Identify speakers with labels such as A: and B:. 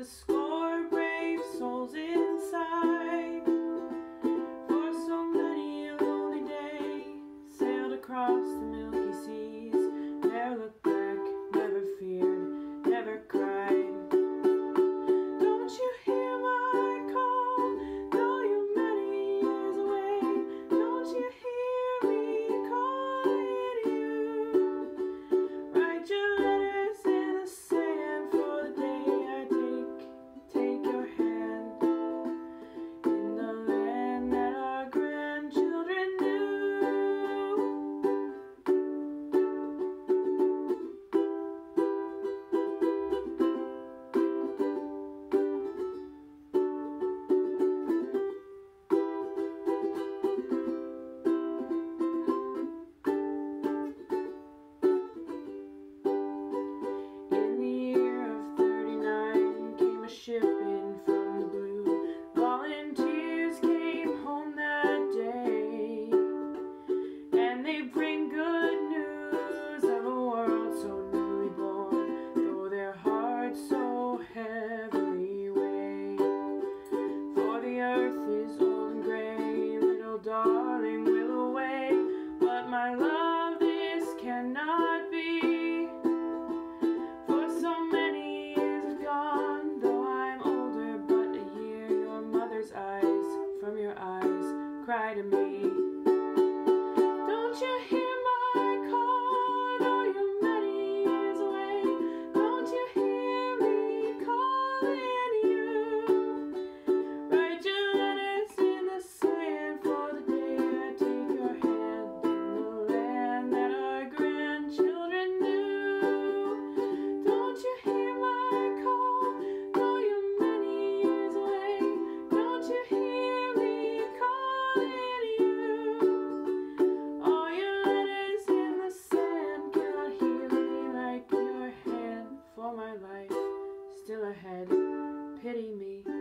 A: the school issue. Cry to me. my life still ahead. Pity me.